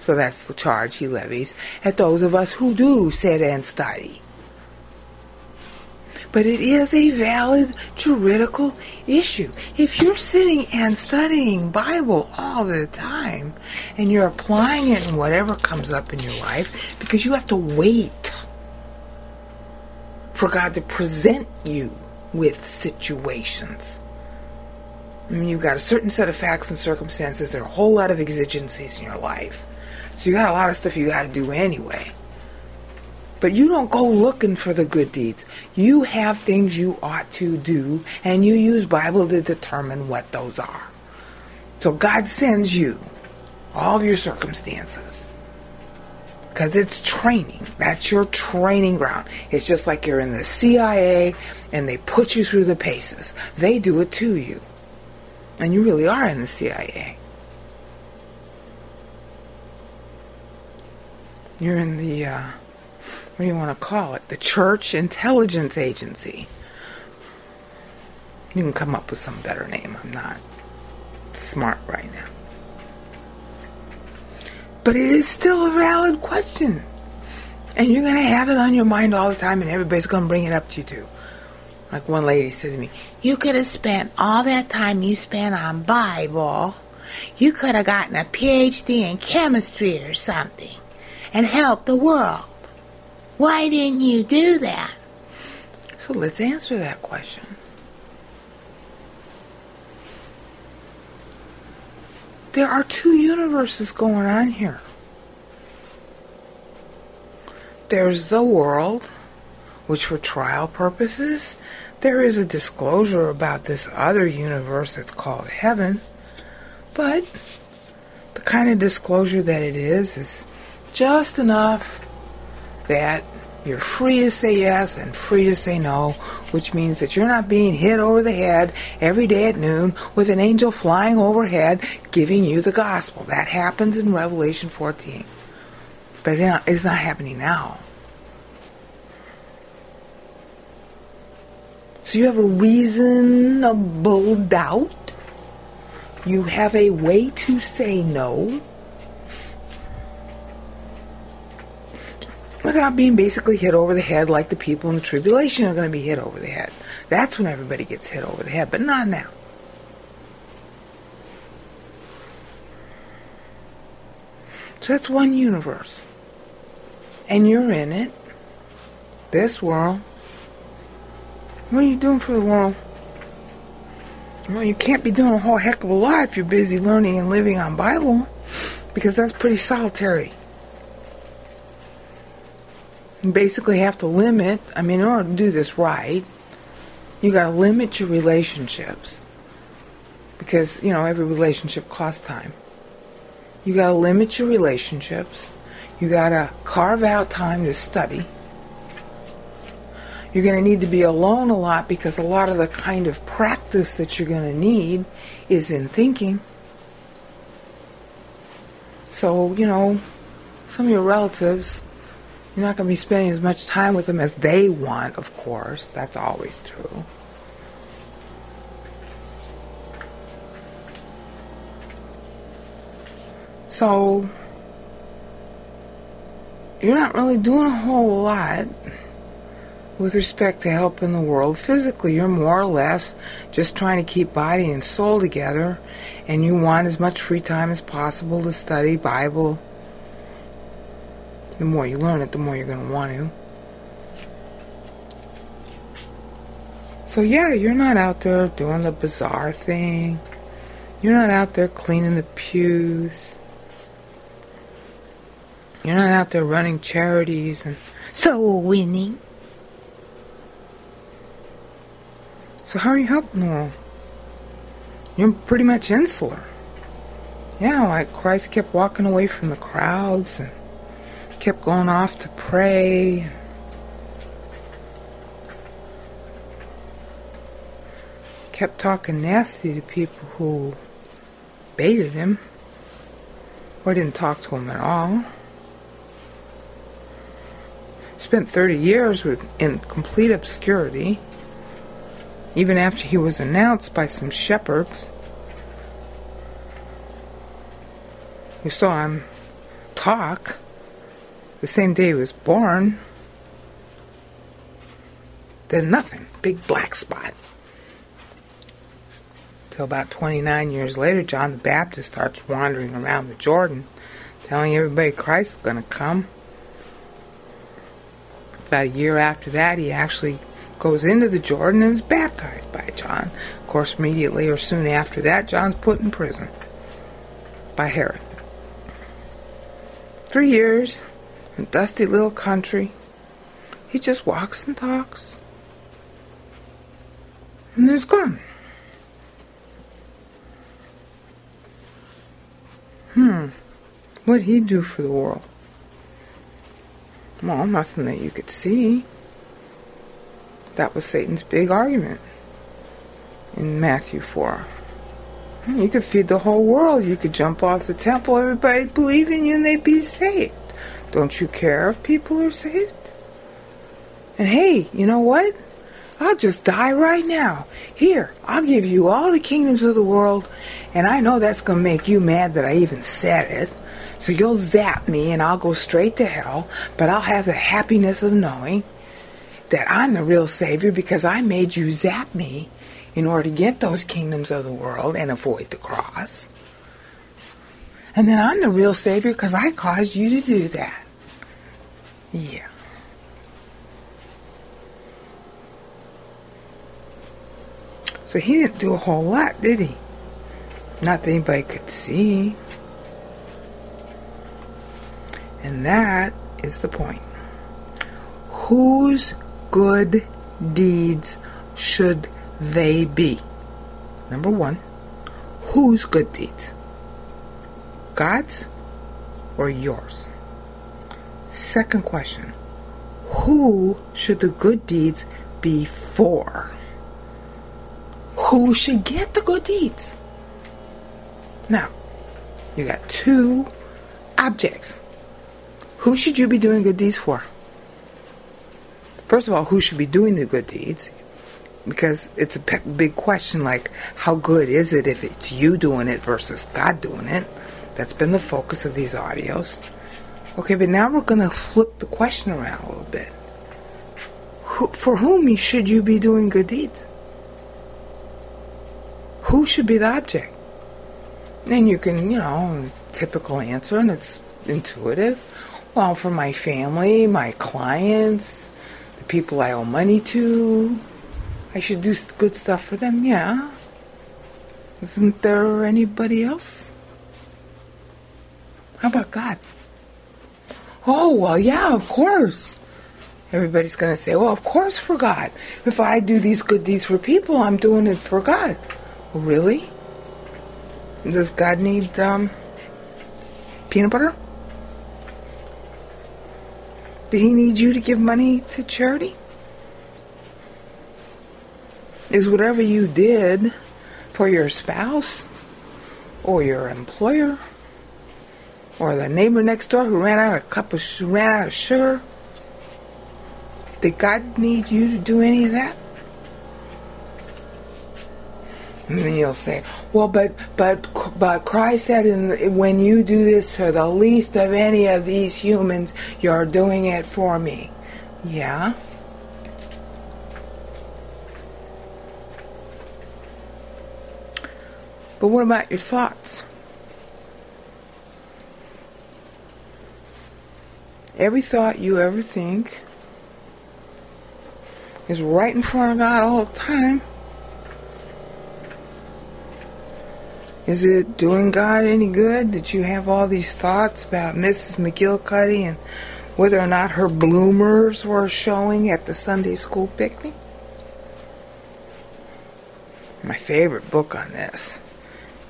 So that's the charge he levies at those of us who do sit and study. But it is a valid juridical issue. If you're sitting and studying Bible all the time and you're applying it in whatever comes up in your life, because you have to wait for God to present you with situations. I mean, you've got a certain set of facts and circumstances. There are a whole lot of exigencies in your life. So you got a lot of stuff you got to do anyway. But you don't go looking for the good deeds. You have things you ought to do, and you use Bible to determine what those are. So God sends you all of your circumstances. Because it's training. That's your training ground. It's just like you're in the CIA and they put you through the paces. They do it to you. And you really are in the CIA. You're in the uh, what do you want to call it? The Church Intelligence Agency. You can come up with some better name. I'm not smart right now. But it is still a valid question. And you're going to have it on your mind all the time, and everybody's going to bring it up to you, too. Like one lady said to me, You could have spent all that time you spent on Bible. You could have gotten a PhD in chemistry or something and help the world. Why didn't you do that? So let's answer that question. There are two universes going on here. There's the world, which for trial purposes, there is a disclosure about this other universe that's called heaven. But the kind of disclosure that it is is just enough that you're free to say yes and free to say no, which means that you're not being hit over the head every day at noon with an angel flying overhead giving you the gospel. That happens in Revelation 14. But it's not, it's not happening now. So you have a reasonable doubt. You have a way to say no. Without being basically hit over the head like the people in the tribulation are going to be hit over the head. That's when everybody gets hit over the head, but not now. So that's one universe. And you're in it. This world. What are you doing for the world? Well, you can't be doing a whole heck of a lot if you're busy learning and living on Bible, because that's pretty solitary. Basically have to limit, I mean, in order to do this right, you got to limit your relationships. Because, you know, every relationship costs time. You got to limit your relationships. You got to carve out time to study. You're going to need to be alone a lot because a lot of the kind of practice that you're going to need is in thinking. So, you know, some of your relatives you're not going to be spending as much time with them as they want, of course. That's always true. So, you're not really doing a whole lot with respect to helping the world physically. You're more or less just trying to keep body and soul together, and you want as much free time as possible to study Bible the more you learn it, the more you're going to want to. So, yeah, you're not out there doing the bizarre thing. You're not out there cleaning the pews. You're not out there running charities and soul winning. So, how are you helping the? You're pretty much insular. Yeah, like Christ kept walking away from the crowds and kept going off to pray. Kept talking nasty to people who baited him or didn't talk to him at all. Spent 30 years in complete obscurity, even after he was announced by some shepherds who saw him talk. The same day he was born. Then nothing. Big black spot. Till about 29 years later, John the Baptist starts wandering around the Jordan, telling everybody Christ is going to come. About a year after that, he actually goes into the Jordan and is baptized by John. Of course, immediately or soon after that, John's put in prison by Herod. Three years dusty little country. He just walks and talks. And he's gone. Hmm. What'd he do for the world? Well, nothing that you could see. That was Satan's big argument in Matthew 4. You could feed the whole world. You could jump off the temple. Everybody'd believe in you and they'd be saved. Don't you care if people are saved? And hey, you know what? I'll just die right now. Here, I'll give you all the kingdoms of the world, and I know that's going to make you mad that I even said it. So you'll zap me and I'll go straight to hell, but I'll have the happiness of knowing that I'm the real Savior because I made you zap me in order to get those kingdoms of the world and avoid the cross. And then I'm the real Savior because I caused you to do that. Yeah. So he didn't do a whole lot, did he? Not that anybody could see. And that is the point. Whose good deeds should they be? Number one, whose good deeds? God's or yours? Second question, who should the good deeds be for? who should get the good deeds. Now, you got two objects. Who should you be doing good deeds for? First of all, who should be doing the good deeds? Because it's a big question like, how good is it if it's you doing it versus God doing it? That's been the focus of these audios. Okay, but now we're going to flip the question around a little bit. Who, for whom should you be doing good deeds? who should be the object? And you can, you know, typical answer, and it's intuitive. Well, for my family, my clients, the people I owe money to, I should do good stuff for them. Yeah. Isn't there anybody else? How about God? Oh, well, yeah, of course. Everybody's going to say, well, of course for God. If I do these good deeds for people, I'm doing it for God. Really? Does God need um, peanut butter? Did he need you to give money to charity? Is whatever you did for your spouse or your employer or the neighbor next door who ran out of cup of ran out of sugar? Did God need you to do any of that? And then you'll say, well, but but but Christ said, in, when you do this for the least of any of these humans, you're doing it for me. Yeah. But what about your thoughts? Every thought you ever think is right in front of God all the time. Is it doing God any good that you have all these thoughts about Mrs. McGillicuddy and whether or not her bloomers were showing at the Sunday school picnic? My favorite book on this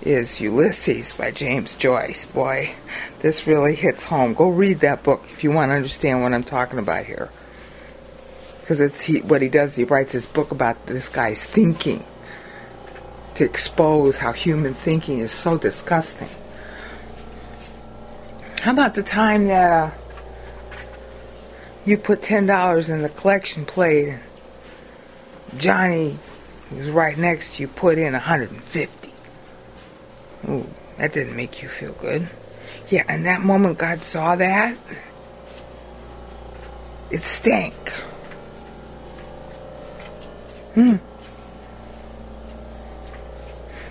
is Ulysses by James Joyce. Boy, this really hits home. Go read that book if you want to understand what I'm talking about here. Because it's he, what he does. He writes his book about this guy's thinking to expose how human thinking is so disgusting. How about the time that uh, you put ten dollars in the collection plate and Johnny, was right next to you, put in a hundred and fifty? Ooh, that didn't make you feel good. Yeah, and that moment God saw that, it stank. Hmm.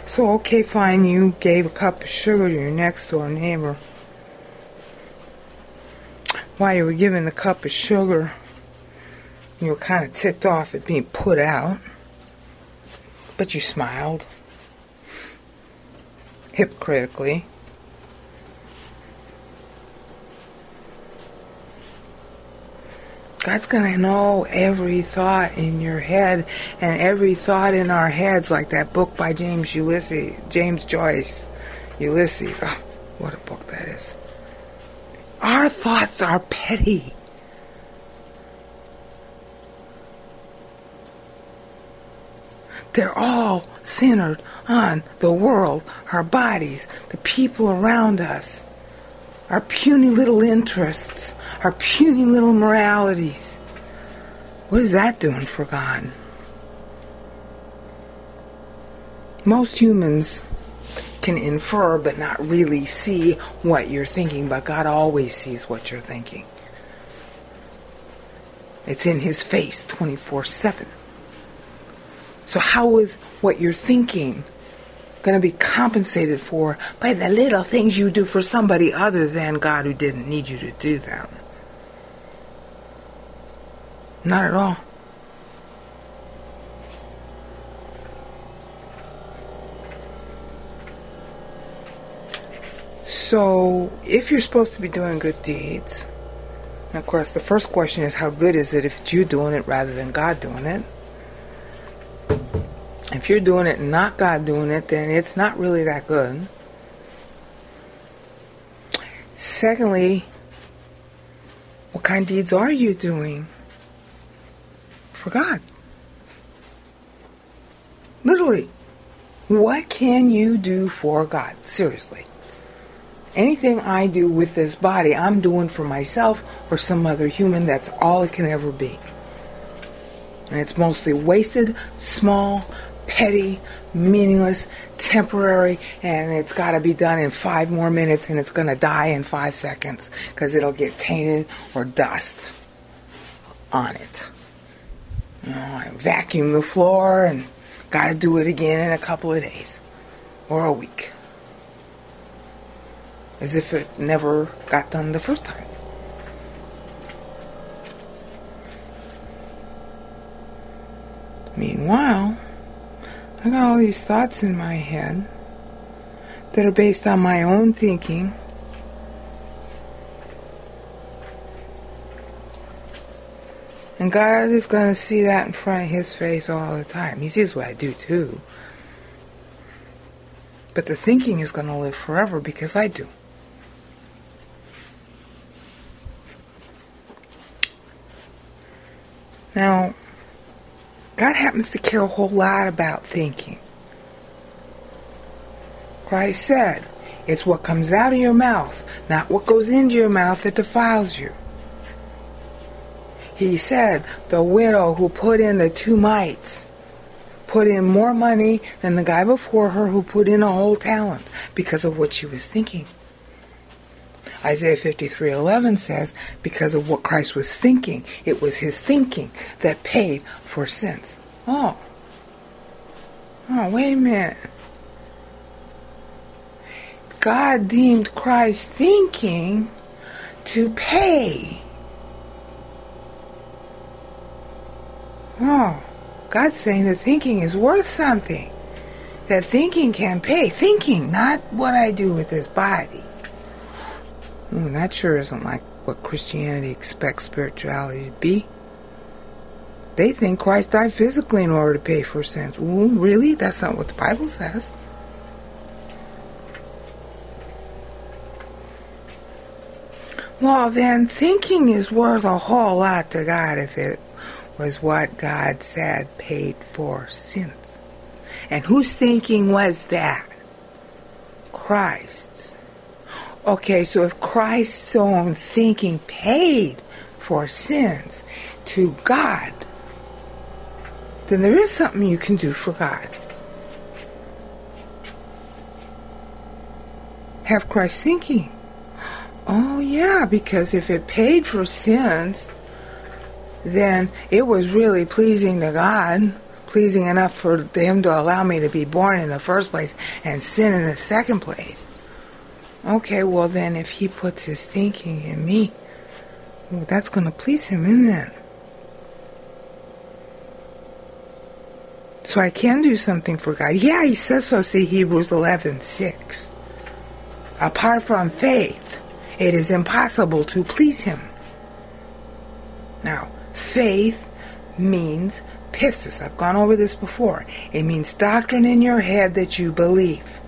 So, okay, fine, you gave a cup of sugar to your next door neighbor. While you were giving the cup of sugar, you were kind of ticked off at being put out, but you smiled hypocritically. God's going to know every thought in your head and every thought in our heads, like that book by James Ulysses, James Joyce, Ulysses. Oh, what a book that is. Our thoughts are petty. They're all centered on the world, our bodies, the people around us, our puny little interests, our puny little moralities. What is that doing for God? Most humans can infer but not really see what you're thinking, but God always sees what you're thinking. It's in His face 24 7. So, how is what you're thinking going to be compensated for by the little things you do for somebody other than God who didn't need you to do them? Not at all. So, if you're supposed to be doing good deeds, of course, the first question is how good is it if it's you doing it rather than God doing it? If you're doing it and not God doing it, then it's not really that good. Secondly, what kind of deeds are you doing for God? Literally, what can you do for God? Seriously. Anything I do with this body, I'm doing for myself or some other human. That's all it can ever be. And it's mostly wasted, small, petty, meaningless, temporary, and it's got to be done in five more minutes and it's going to die in five seconds because it'll get tainted or dust on it. You know, I vacuum the floor and got to do it again in a couple of days or a week. As if it never got done the first time. Meanwhile, I got all these thoughts in my head that are based on my own thinking. And God is going to see that in front of His face all the time. He sees what I do too. But the thinking is going to live forever because I do. Now, God happens to care a whole lot about thinking. Christ said, It's what comes out of your mouth, not what goes into your mouth that defiles you. He said, The widow who put in the two mites put in more money than the guy before her who put in a whole talent because of what she was thinking. Isaiah 53:11 says, because of what Christ was thinking, it was his thinking that paid for sins. Oh. Oh, wait a minute. God deemed Christ's thinking to pay. Oh, God's saying that thinking is worth something. That thinking can pay. Thinking, not what I do with this body. That sure isn't like what Christianity expects spirituality to be. They think Christ died physically in order to pay for sins. Ooh, really? That's not what the Bible says. Well, then, thinking is worth a whole lot to God if it was what God said paid for sins. And whose thinking was that? Christ's. Okay, so if Christ's own thinking paid for sins to God, then there is something you can do for God. Have Christ thinking. Oh, yeah, because if it paid for sins, then it was really pleasing to God, pleasing enough for Him to allow me to be born in the first place and sin in the second place. Okay, well, then if He puts His thinking in me, well, that's going to please Him, isn't it? So I can do something for God. Yeah, He says so, see Hebrews 11 6. Apart from faith, it is impossible to please Him. Now, faith means pistis. I've gone over this before. It means doctrine in your head that you believe.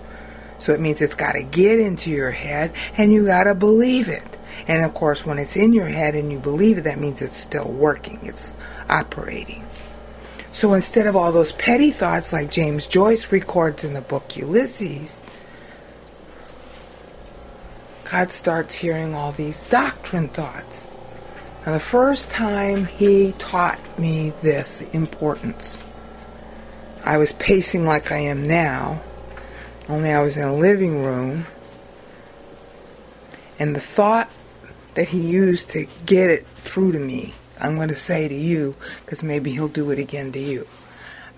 So it means it's got to get into your head and you got to believe it. And of course, when it's in your head and you believe it, that means it's still working, it's operating. So instead of all those petty thoughts like James Joyce records in the book Ulysses, God starts hearing all these doctrine thoughts. Now, the first time he taught me this importance, I was pacing like I am now, only I was in a living room, and the thought that he used to get it through to me, I'm going to say to you, because maybe he'll do it again to you.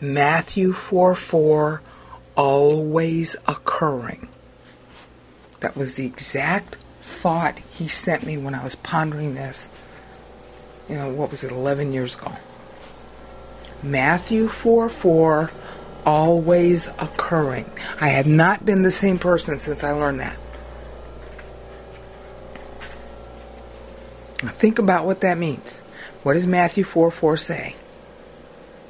Matthew 4 4, always occurring. That was the exact thought he sent me when I was pondering this. You know, what was it, 11 years ago? Matthew 4 4, always occurring. I have not been the same person since I learned that. Now think about what that means. What does Matthew 4 4 say?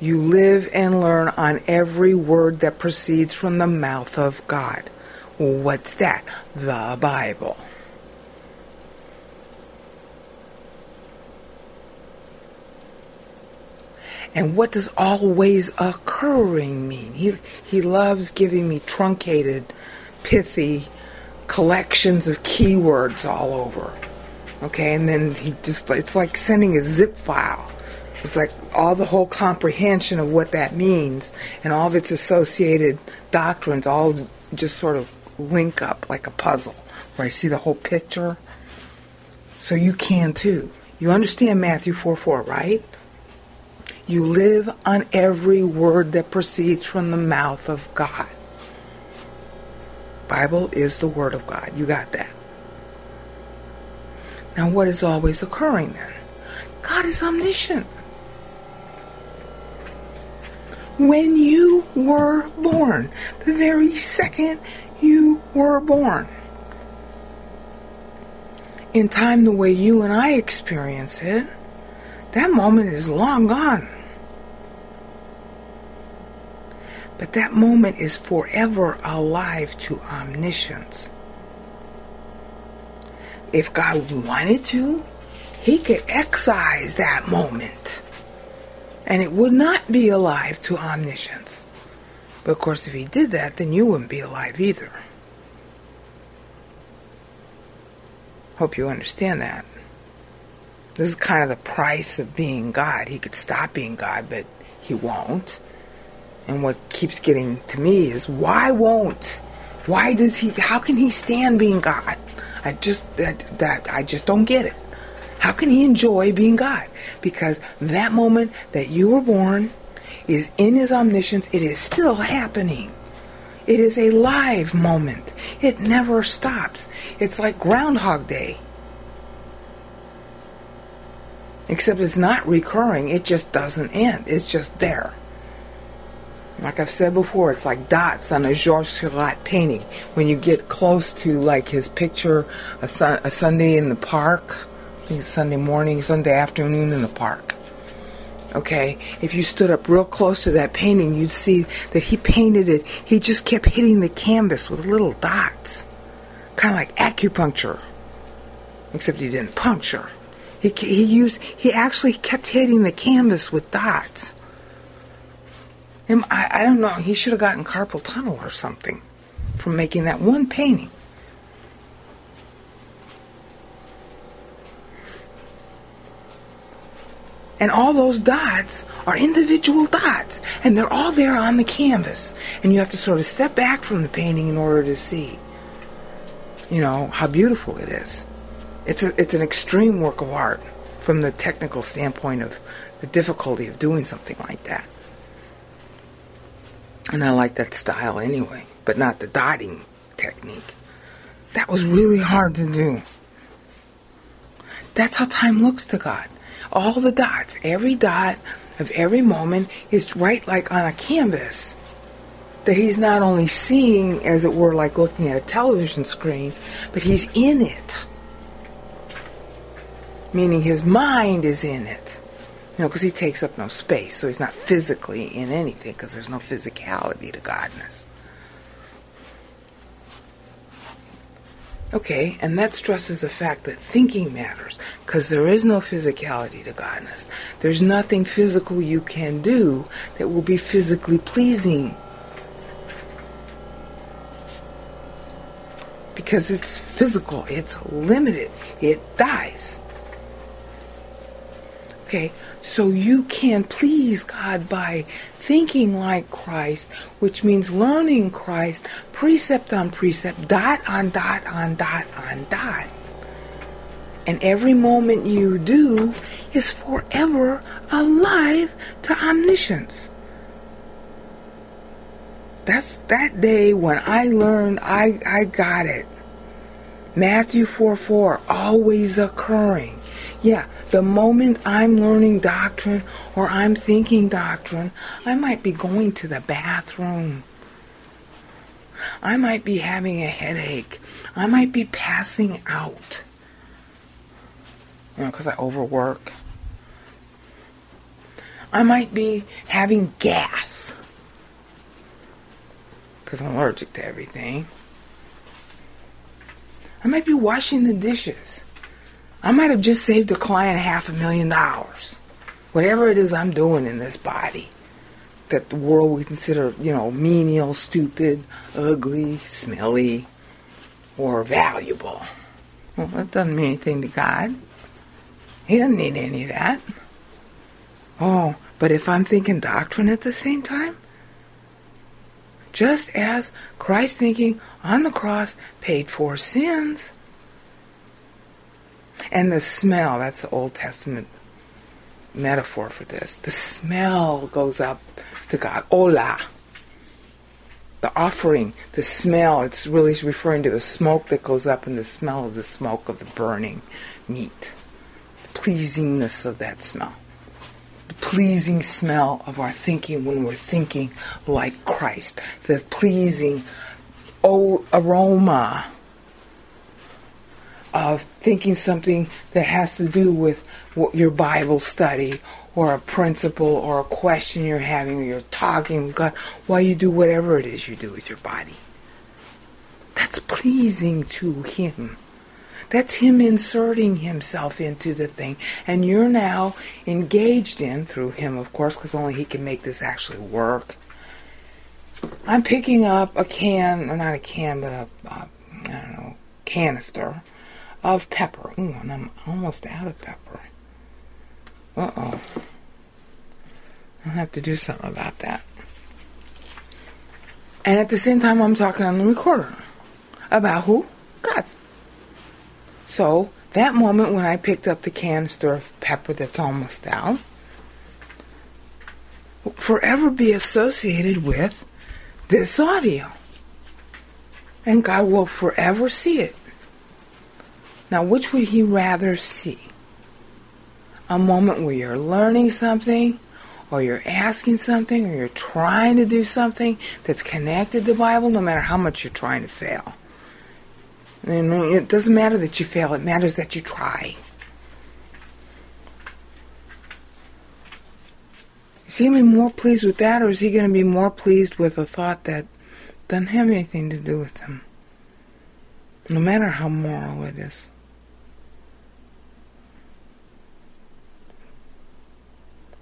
You live and learn on every word that proceeds from the mouth of God. What's that? The Bible. And what does always occurring mean? He, he loves giving me truncated, pithy collections of keywords all over. Okay, and then he just, it's like sending a zip file. It's like all the whole comprehension of what that means and all of its associated doctrines all just sort of link up like a puzzle where I see the whole picture. So you can too. You understand Matthew 4 4, right? You live on every word that proceeds from the mouth of God. Bible is the word of God. You got that. Now what is always occurring then? God is omniscient. When you were born, the very second you were born. In time, the way you and I experience it, that moment is long gone. But that moment is forever alive to omniscience. If God wanted to, He could excise that moment and it would not be alive to omniscience. But of course, if he did that, then you wouldn't be alive either. Hope you understand that. This is kind of the price of being God. He could stop being God, but he won't. And what keeps getting to me is why won't? Why does he how can he stand being God? I just that that I just don't get it. How can he enjoy being God? Because that moment that you were born is in his omniscience, it is still happening. It is a live moment. It never stops. It's like Groundhog Day. Except it's not recurring, it just doesn't end. It's just there. Like I've said before, it's like dots on a Georges Seurat painting. When you get close to like his picture, a, sun, a Sunday in the park, I think Sunday morning, Sunday afternoon in the park. Okay, if you stood up real close to that painting, you'd see that he painted it. He just kept hitting the canvas with little dots, kind of like acupuncture, except he didn't puncture. He he used he actually kept hitting the canvas with dots. And I, I don't know. He should have gotten carpal tunnel or something from making that one painting. And all those dots are individual dots, and they're all there on the canvas. And you have to sort of step back from the painting in order to see, you know, how beautiful it is. It's a, it's an extreme work of art from the technical standpoint of the difficulty of doing something like that. And I like that style anyway, but not the dotting technique. That was really hard to do. That's how time looks to God. All the dots, every dot of every moment is right like on a canvas that he's not only seeing, as it were, like looking at a television screen, but he's in it. Meaning his mind is in it. You know, because he takes up no space, so he's not physically in anything, because there's no physicality to Godness. Okay, and that stresses the fact that thinking matters, because there is no physicality to Godness. There's nothing physical you can do that will be physically pleasing. Because it's physical, it's limited, it dies. Okay, so you can please God by thinking like Christ, which means learning Christ, precept on precept, dot on dot on dot on dot. And every moment you do is forever alive to omniscience. That's that day when I learned I, I got it. Matthew 4 4, always occurring. Yeah, the moment I'm learning doctrine or I'm thinking doctrine, I might be going to the bathroom. I might be having a headache. I might be passing out. You know, because I overwork. I might be having gas. Because I'm allergic to everything. I might be washing the dishes. I might have just saved a client half a million dollars. Whatever it is I'm doing in this body that the world would consider, you know, menial, stupid, ugly, smelly, or valuable. Well, that doesn't mean anything to God. He doesn't need any of that. Oh, but if I'm thinking doctrine at the same time, just as Christ thinking on the cross paid for sins, and the smell, that's the Old Testament metaphor for this. The smell goes up to God. Olah. The offering, the smell, it's really referring to the smoke that goes up and the smell of the smoke of the burning meat. The pleasingness of that smell. The pleasing smell of our thinking when we're thinking like Christ. The pleasing oh, aroma of thinking something that has to do with your Bible study or a principle or a question you're having or you're talking with God while you do whatever it is you do with your body. That's pleasing to Him. That's Him inserting Himself into the thing. And you're now engaged in, through Him, of course, because only He can make this actually work. I'm picking up a can, or not a can, but a, a I don't know, canister of pepper. Ooh, and I'm almost out of pepper. Uh oh. I'll have to do something about that. And at the same time, I'm talking on the recorder. About who? God. So, that moment when I picked up the canister of pepper that's almost out will forever be associated with this audio. And God will forever see it. Now, which would he rather see? A moment where you're learning something, or you're asking something, or you're trying to do something that's connected to the Bible, no matter how much you're trying to fail. And it doesn't matter that you fail, it matters that you try. Is he going to be more pleased with that, or is he going to be more pleased with a thought that doesn't have anything to do with him? No matter how moral it is.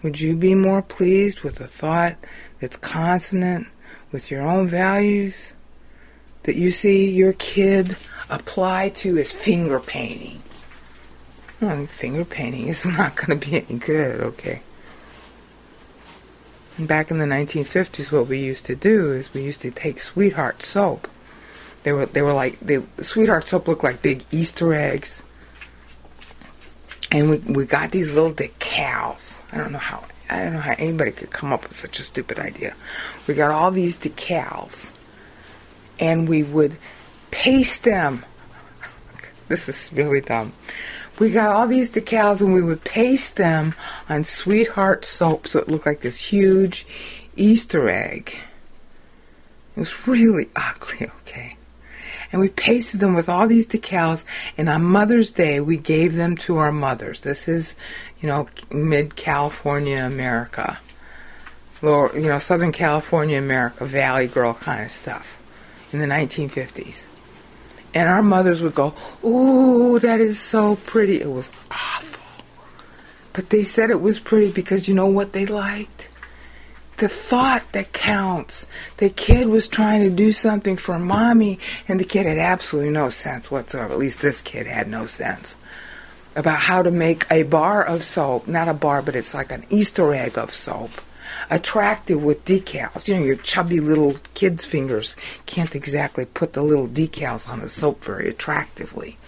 Would you be more pleased with a thought that's consonant with your own values? That you see your kid apply to as finger painting? Well, finger painting is not going to be any good, okay? Back in the 1950s, what we used to do is we used to take Sweetheart soap. They were they were like they Sweetheart soap looked like big Easter eggs and we, we got these little decals. I don't know how I don't know how anybody could come up with such a stupid idea. We got all these decals, and we would paste them. This is really dumb. We got all these decals, and we would paste them on Sweetheart soap, so it looked like this huge Easter egg. It was really ugly. Okay and we pasted them with all these decals. And on Mother's Day, we gave them to our mothers. This is, you know, mid California America, lower, you know, Southern California America, Valley Girl kind of stuff in the 1950s. And our mothers would go, Ooh, that is so pretty. It was awful. But they said it was pretty because you know what they liked? The thought that counts. The kid was trying to do something for mommy, and the kid had absolutely no sense whatsoever. At least this kid had no sense about how to make a bar of soap. Not a bar, but it's like an Easter egg of soap. Attractive with decals. You know, your chubby little kid's fingers can't exactly put the little decals on the soap very attractively.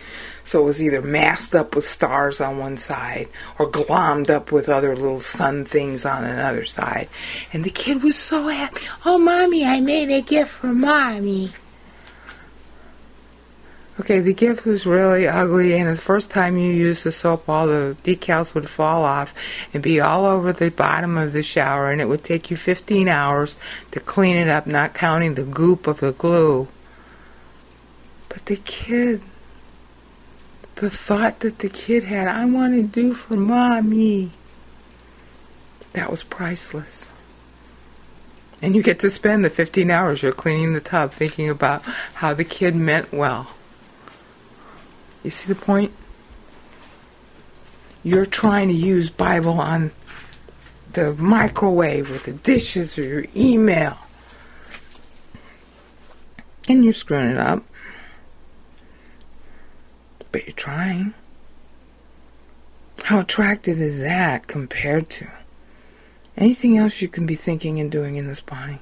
So it was either masked up with stars on one side or glommed up with other little sun things on another side. And the kid was so happy. Oh, mommy, I made a gift for mommy. Okay, the gift was really ugly, and the first time you used the soap, all the decals would fall off and be all over the bottom of the shower, and it would take you 15 hours to clean it up, not counting the goop of the glue. But the kid the thought that the kid had, I want to do for mommy, that was priceless. And you get to spend the 15 hours you're cleaning the tub thinking about how the kid meant well. You see the point? You're trying to use Bible on the microwave or the dishes or your email. And you're screwing it up but you're trying. How attractive is that compared to anything else you can be thinking and doing in this body?